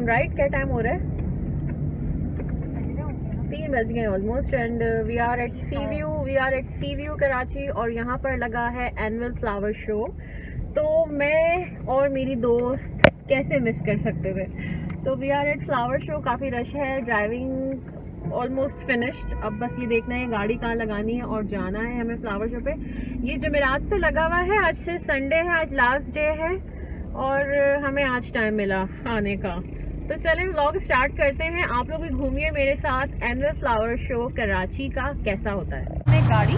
Afternoon right क्या time हो रहा है तीन बज गए almost and we are at sea view we are at sea view Karachi और यहाँ पर लगा है एनुअल फ्लावर शो तो मैं और मेरी दोस्त कैसे मिस कर सकते थे? तो we are at flower show काफ़ी रश है ड्राइविंग ऑलमोस्ट फिनिश्ड अब बस ये देखना है गाड़ी कहाँ लगानी है और जाना है हमें फ्लावर शो पे। ये जमेरात से लगा हुआ है आज से संडे है आज लास्ट डे है और हमें आज टाइम मिला आने का। तो चलें व्लॉग स्टार्ट करते हैं। आप लोग भी घूमिए मेरे साथ एनुअल फ्लावर शो कराची का। कैसा होता है? गाड़ी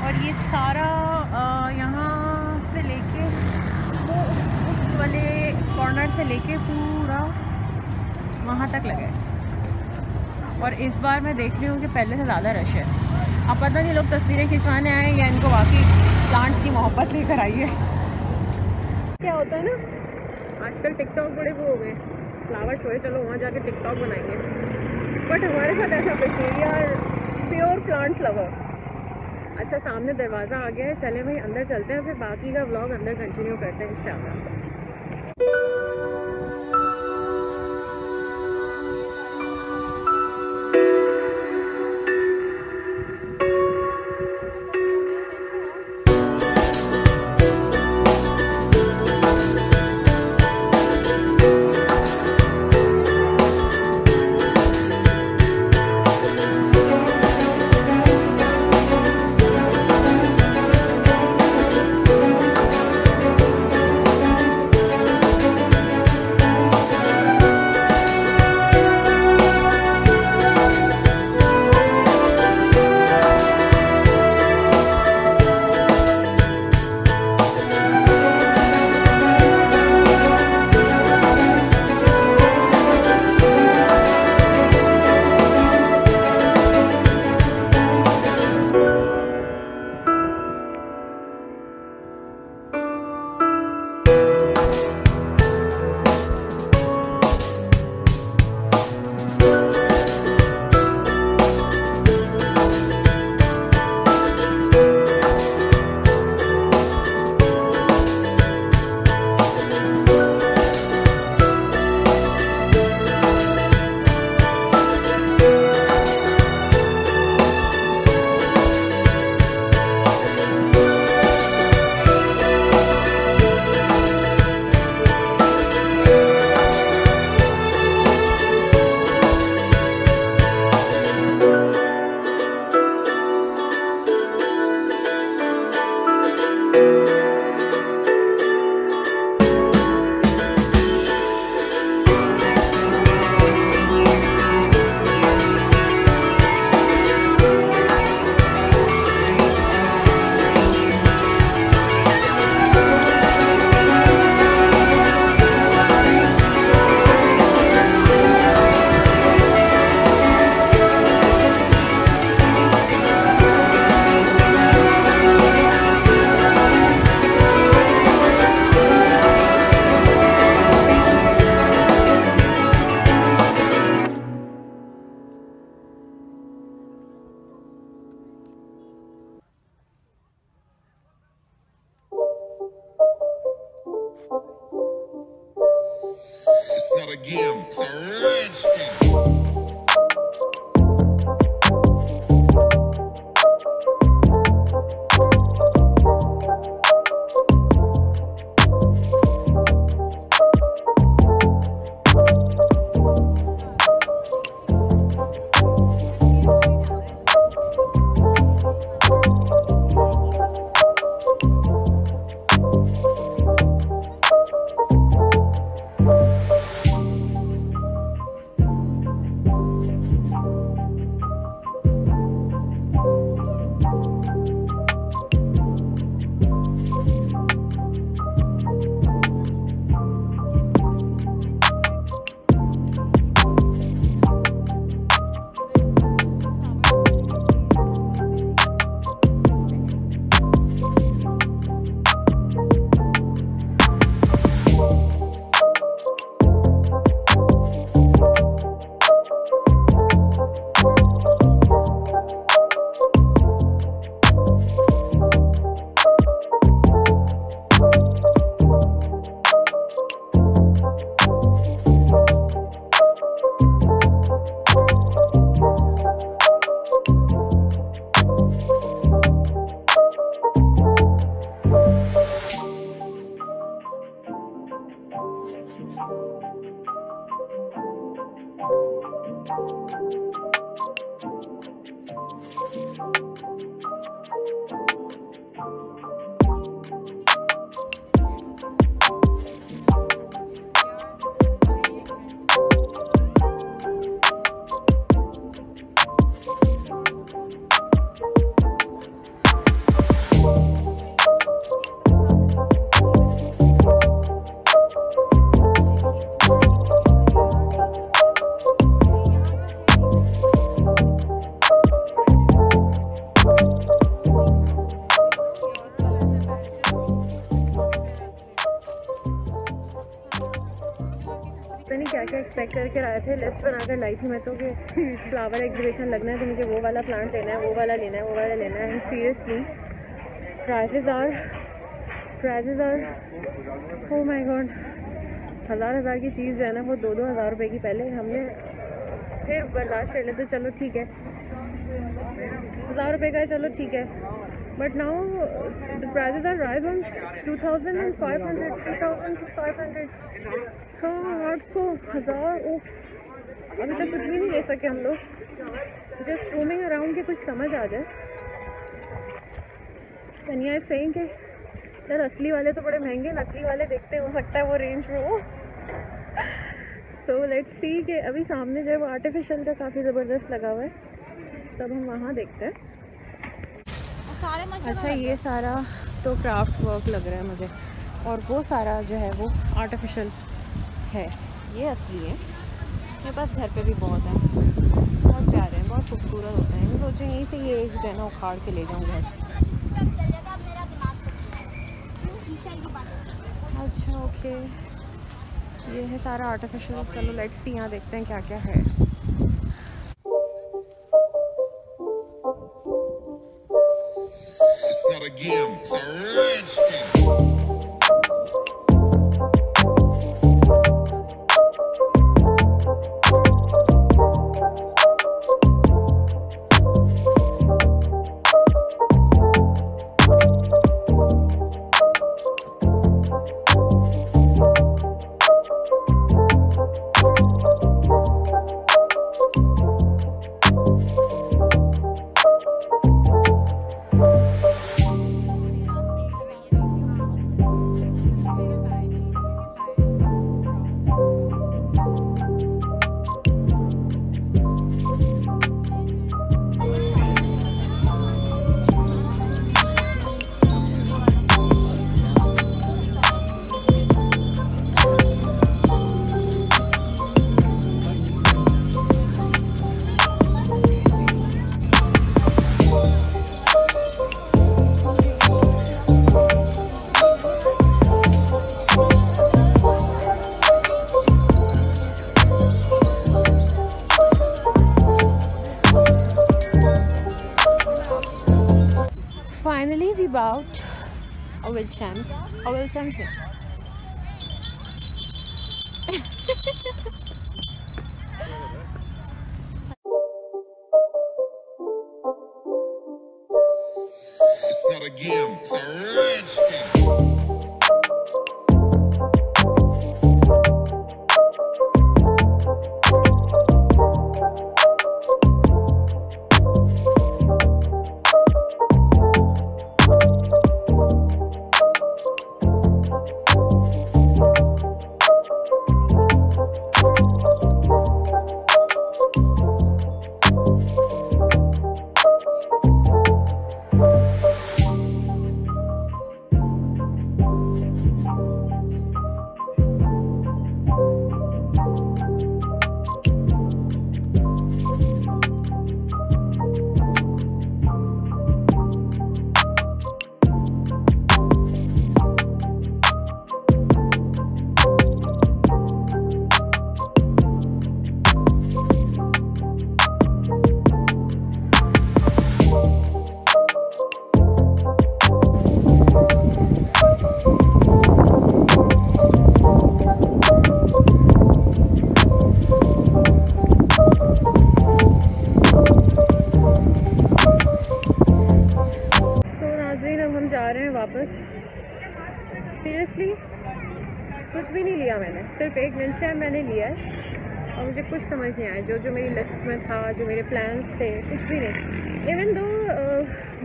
और ये सारा यहाँ से लेके वो उस वाले कॉर्नर से लेके पूरा वहाँ तक लगे और इस बार मैं देख रही हूँ कि पहले से ज़्यादा रश है। अब पता नहीं लोग तस्वीरें खिंचवाने आए या इनको वाकई प्लांट्स की मोहब्बत लेकर आई है। क्या होता है ना? आजकल टिकटॉक बड़े वो हो गए। फ्लावर शो है, चलो वहाँ जाके टिकटॉक बनाएँगे। बट हमारे साथ ऐसा कुछ नहीं यार प्योर प्लांट लवर अच्छा सामने दरवाज़ा आ गया है, चले भाई, अंदर चलते हैं, फिर बाकी का ब्लॉग अंदर कंटिन्यू करते हैं, इंशाल्लाह। आए थे लिस्ट बनाकर लाई थी मैं तो कि फ्लावर एग्जीबिशन लगना है तो मुझे वो वाला प्लांट लेना है, वो वाला लेना है, वो वाला लेना है। And seriously prices are prices are oh my God हज़ार हज़ार की चीज़ जो है ना वो दो दो हज़ार रुपये की पहले हमने फिर बर्दाश्त कर लेते, चलो ठीक है। हज़ार रुपये का चलो ठीक है। Thousand and five hundred three thousand five hundred हाँ आठ सौ, हज़ार, उफ। अभी तक कुछ भी नहीं ले सके हम लोग। जस्ट रोमिंग अराउंड के कुछ समझ आ जाए। कनिया सेइंग के, चल, असली वाले तो बड़े महँगे, नकली वाले देखते हो सकता है वो रेंज में हो। सो लेट्स सी कि अभी सामने जो है वो आर्टिफिशियल का काफ़ी ज़बरदस्त लगा हुआ है। तब हम वहाँ देखते हैं। अच्छा ये सारा तो क्राफ्ट वर्क लग रहा है मुझे। और वो सारा जो है वो आर्टिफिशियल है। ये असली है। मेरे पास घर पे भी बहुत है। बहुत प्यारे हैं बहुत खूबसूरत होते हैं। मैं सोचूँ यहीं से ये एक जो है ना उखाड़ के ले जाऊँ घर। अच्छा ओके ये है सारा आर्टिफिशियल चलो लेट्स सी यहाँ देखते हैं क्या क्या है। about our champs. our champs. लिया मैंने। सिर्फ़ एक विंचर मैंने लिया है। और मुझे कुछ समझ नहीं आया। जो जो मेरी लिस्ट में था जो मेरे प्लान्स थे कुछ भी नहीं। इवन दो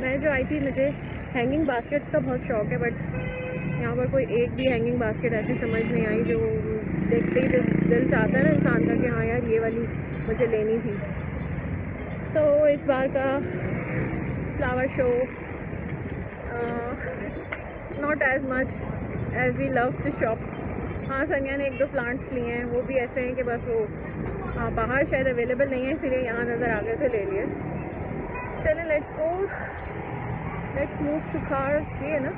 मैं जो आई थी मुझे हैंगिंग बास्केट्स का बहुत शौक है बट यहाँ पर कोई एक भी हैंगिंग बास्केट ऐसी समझ नहीं आई जो देखते ही दिल, दिल चाहता है ना इंसान का कि हाँ यार ये वाली मुझे लेनी थी। सो so, इस बार का flower show not as much as we love to shop हाँ सनिया ने एक दो प्लांट्स लिए हैं, वो भी ऐसे हैं कि बस वो हाँ बाहर शायद अवेलेबल नहीं है, इसीलिए यहाँ नज़र आ गए थे, ले लिए। चलें let's go let's move to car ये है ना?